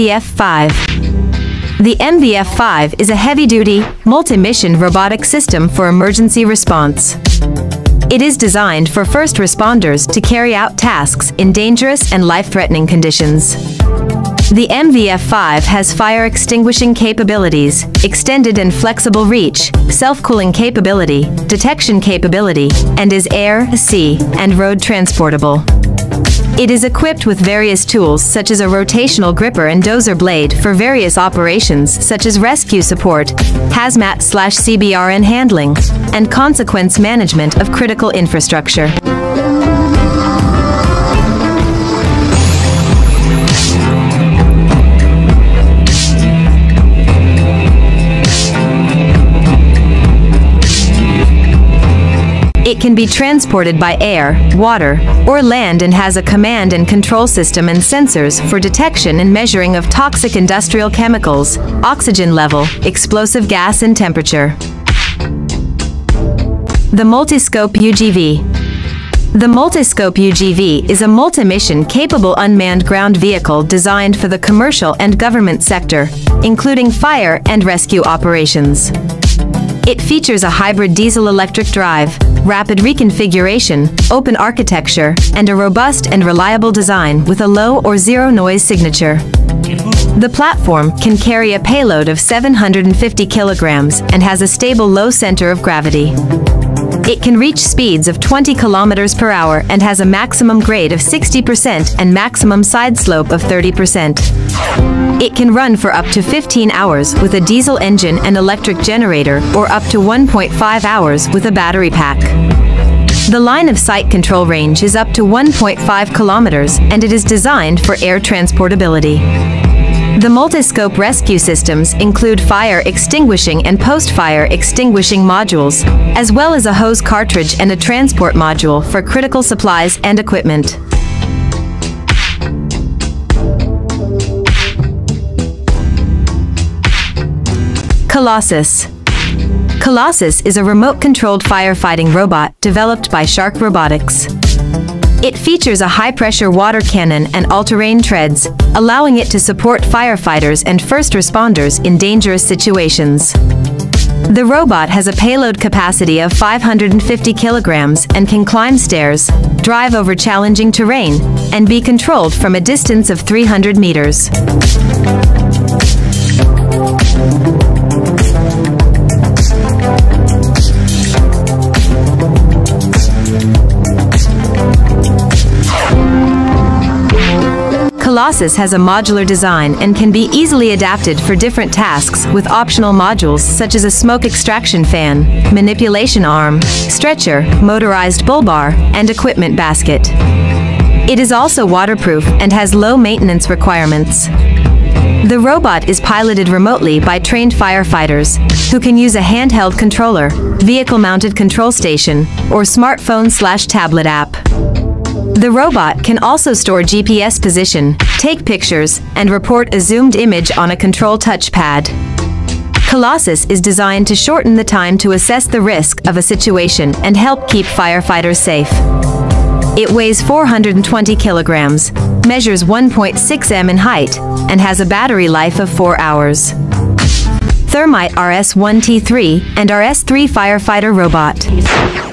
MVF-5. The MVF-5 is a heavy-duty, multi-mission robotic system for emergency response. It is designed for first responders to carry out tasks in dangerous and life-threatening conditions. The MVF-5 has fire extinguishing capabilities, extended and flexible reach, self-cooling capability, detection capability, and is air, sea, and road transportable. It is equipped with various tools such as a rotational gripper and dozer blade for various operations such as rescue support, hazmat slash CBRN handling, and consequence management of critical infrastructure. It can be transported by air, water, or land and has a command and control system and sensors for detection and measuring of toxic industrial chemicals, oxygen level, explosive gas and temperature. The Multiscope UGV the Multiscope UGV is a multi-mission capable unmanned ground vehicle designed for the commercial and government sector, including fire and rescue operations. It features a hybrid diesel-electric drive, rapid reconfiguration, open architecture, and a robust and reliable design with a low or zero noise signature. The platform can carry a payload of 750 kilograms and has a stable low center of gravity. It can reach speeds of 20 kilometers per hour and has a maximum grade of 60% and maximum side slope of 30%. It can run for up to 15 hours with a diesel engine and electric generator or up to 1.5 hours with a battery pack. The line of sight control range is up to 1.5 kilometers and it is designed for air transportability. The multiscope rescue systems include fire extinguishing and post-fire extinguishing modules, as well as a hose cartridge and a transport module for critical supplies and equipment. Colossus Colossus is a remote-controlled firefighting robot developed by Shark Robotics. It features a high-pressure water cannon and all-terrain treads, allowing it to support firefighters and first responders in dangerous situations. The robot has a payload capacity of 550 kilograms and can climb stairs, drive over challenging terrain, and be controlled from a distance of 300 meters. Colossus has a modular design and can be easily adapted for different tasks with optional modules such as a smoke extraction fan, manipulation arm, stretcher, motorized bull bar, and equipment basket. It is also waterproof and has low maintenance requirements. The robot is piloted remotely by trained firefighters, who can use a handheld controller, vehicle-mounted control station, or smartphone slash tablet app. The robot can also store GPS position, take pictures, and report a zoomed image on a control touchpad. Colossus is designed to shorten the time to assess the risk of a situation and help keep firefighters safe. It weighs 420 kilograms, measures 1.6 m in height, and has a battery life of 4 hours. Thermite RS-1T3 and RS-3 Firefighter Robot.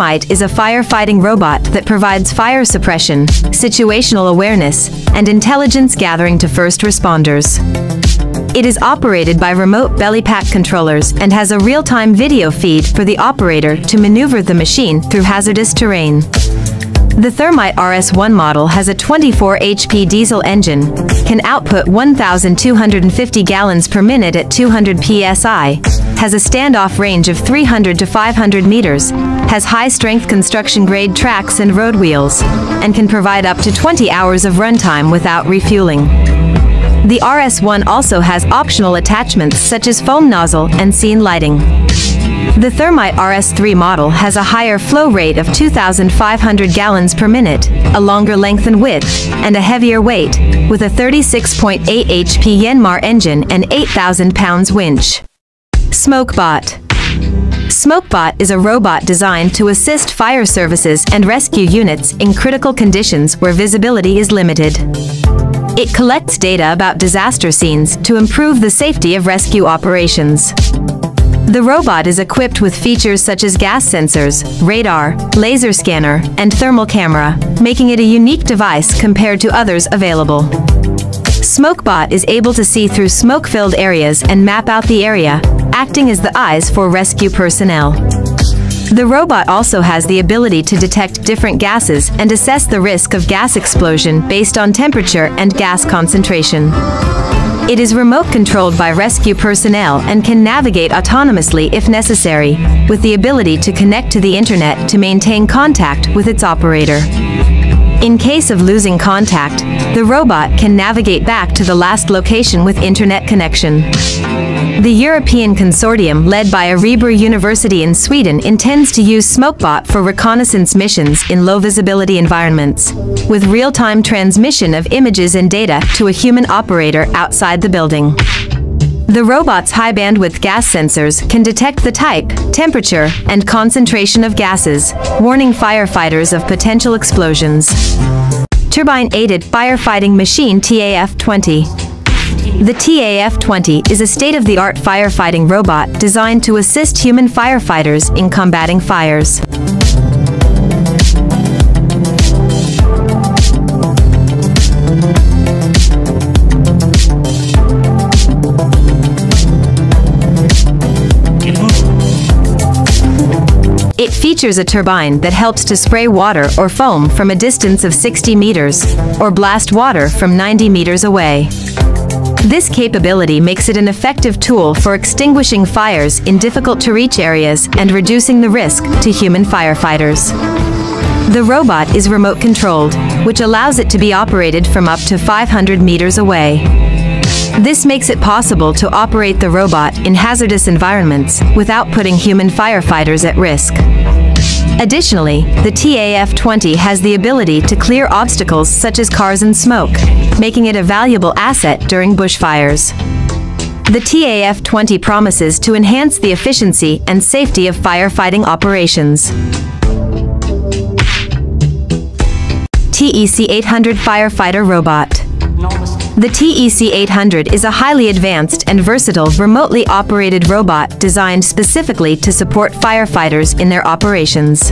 Thermite is a firefighting robot that provides fire suppression, situational awareness, and intelligence gathering to first responders. It is operated by remote belly pack controllers and has a real-time video feed for the operator to maneuver the machine through hazardous terrain. The Thermite RS1 model has a 24 HP diesel engine, can output 1,250 gallons per minute at 200 psi, has a standoff range of 300 to 500 meters, has high-strength construction-grade tracks and road wheels, and can provide up to 20 hours of runtime without refueling. The RS1 also has optional attachments such as foam nozzle and scene lighting. The Thermite RS3 model has a higher flow rate of 2,500 gallons per minute, a longer length and width, and a heavier weight, with a 36.8 HP Yanmar engine and 8,000 pounds winch. SmokeBot SmokeBot is a robot designed to assist fire services and rescue units in critical conditions where visibility is limited. It collects data about disaster scenes to improve the safety of rescue operations. The robot is equipped with features such as gas sensors, radar, laser scanner, and thermal camera, making it a unique device compared to others available. SmokeBot is able to see through smoke-filled areas and map out the area, acting as the eyes for rescue personnel. The robot also has the ability to detect different gases and assess the risk of gas explosion based on temperature and gas concentration. It is remote controlled by rescue personnel and can navigate autonomously if necessary, with the ability to connect to the internet to maintain contact with its operator. In case of losing contact, the robot can navigate back to the last location with internet connection. The European consortium led by Örebro University in Sweden intends to use SmokeBot for reconnaissance missions in low-visibility environments, with real-time transmission of images and data to a human operator outside the building. The robot's high-bandwidth gas sensors can detect the type, temperature, and concentration of gases, warning firefighters of potential explosions. Turbine-aided firefighting machine TAF-20 the TAF-20 is a state-of-the-art firefighting robot designed to assist human firefighters in combating fires. It features a turbine that helps to spray water or foam from a distance of 60 meters, or blast water from 90 meters away. This capability makes it an effective tool for extinguishing fires in difficult-to-reach areas and reducing the risk to human firefighters. The robot is remote-controlled, which allows it to be operated from up to 500 meters away. This makes it possible to operate the robot in hazardous environments without putting human firefighters at risk. Additionally, the TAF-20 has the ability to clear obstacles such as cars and smoke, making it a valuable asset during bushfires. The TAF-20 promises to enhance the efficiency and safety of firefighting operations. TEC-800 Firefighter Robot the TEC-800 is a highly advanced and versatile remotely operated robot designed specifically to support firefighters in their operations.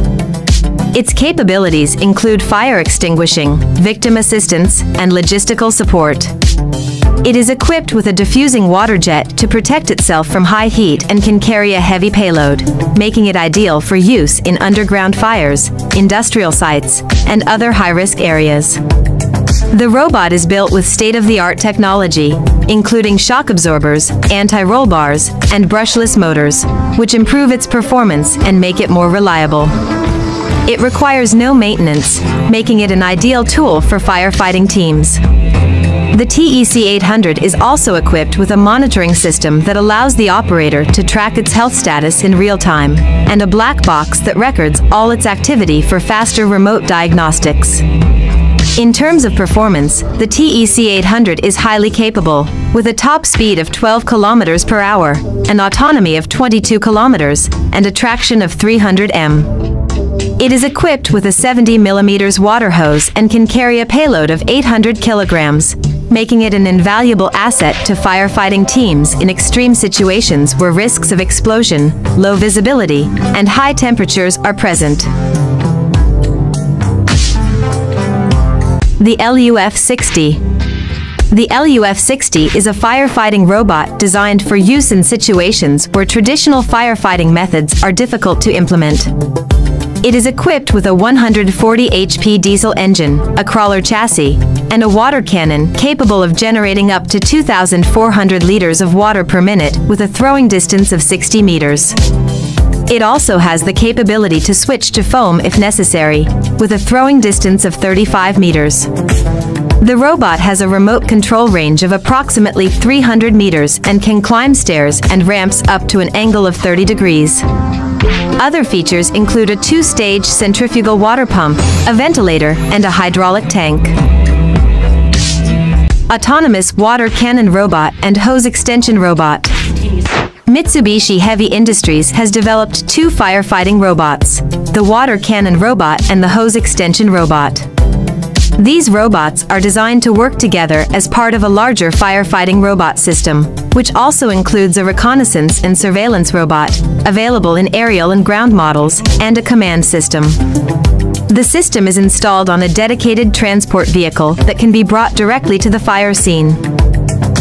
Its capabilities include fire extinguishing, victim assistance, and logistical support. It is equipped with a diffusing water jet to protect itself from high heat and can carry a heavy payload, making it ideal for use in underground fires, industrial sites, and other high-risk areas. The robot is built with state-of-the-art technology, including shock absorbers, anti-roll bars, and brushless motors, which improve its performance and make it more reliable. It requires no maintenance, making it an ideal tool for firefighting teams. The TEC-800 is also equipped with a monitoring system that allows the operator to track its health status in real time, and a black box that records all its activity for faster remote diagnostics. In terms of performance, the TEC-800 is highly capable, with a top speed of 12 km per hour, an autonomy of 22 km, and a traction of 300 m. It is equipped with a 70 mm water hose and can carry a payload of 800 kilograms, making it an invaluable asset to firefighting teams in extreme situations where risks of explosion, low visibility, and high temperatures are present. The LUF-60 The LUF-60 is a firefighting robot designed for use in situations where traditional firefighting methods are difficult to implement. It is equipped with a 140 HP diesel engine, a crawler chassis, and a water cannon capable of generating up to 2,400 liters of water per minute with a throwing distance of 60 meters. It also has the capability to switch to foam if necessary, with a throwing distance of 35 meters. The robot has a remote control range of approximately 300 meters and can climb stairs and ramps up to an angle of 30 degrees. Other features include a two-stage centrifugal water pump, a ventilator, and a hydraulic tank. Autonomous water cannon robot and hose extension robot. Mitsubishi Heavy Industries has developed two firefighting robots, the water cannon robot and the hose extension robot. These robots are designed to work together as part of a larger firefighting robot system, which also includes a reconnaissance and surveillance robot, available in aerial and ground models, and a command system. The system is installed on a dedicated transport vehicle that can be brought directly to the fire scene.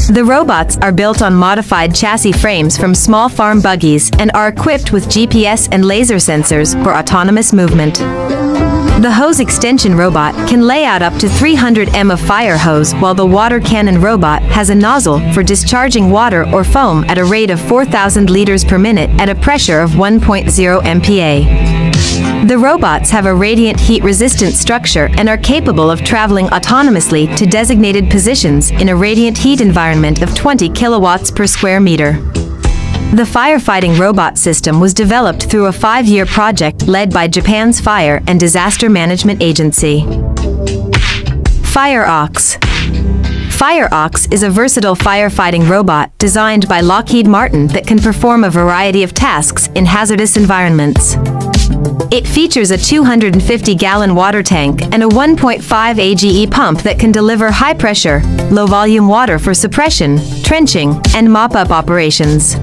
The robots are built on modified chassis frames from small farm buggies and are equipped with GPS and laser sensors for autonomous movement. The hose extension robot can lay out up to 300 m of fire hose while the water cannon robot has a nozzle for discharging water or foam at a rate of 4,000 liters per minute at a pressure of 1.0 MPa. The robots have a radiant heat-resistant structure and are capable of traveling autonomously to designated positions in a radiant heat environment of 20 kilowatts per square meter. The firefighting robot system was developed through a five-year project led by Japan's Fire and Disaster Management Agency. FireOx FireOx is a versatile firefighting robot designed by Lockheed Martin that can perform a variety of tasks in hazardous environments. It features a 250-gallon water tank and a 1.5 AGE pump that can deliver high-pressure, low-volume water for suppression, trenching, and mop-up operations.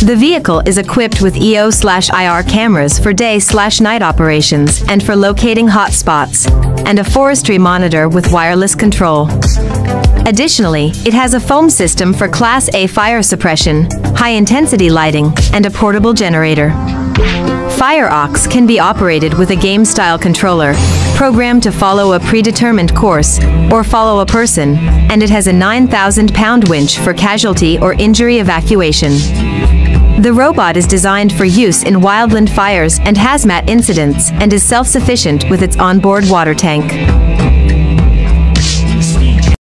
The vehicle is equipped with EO-IR cameras for day-night operations and for locating hot spots, and a forestry monitor with wireless control. Additionally, it has a foam system for Class A fire suppression, high-intensity lighting, and a portable generator. FireOx can be operated with a game-style controller, programmed to follow a predetermined course, or follow a person, and it has a 9,000-pound winch for casualty or injury evacuation. The robot is designed for use in wildland fires and hazmat incidents and is self-sufficient with its onboard water tank.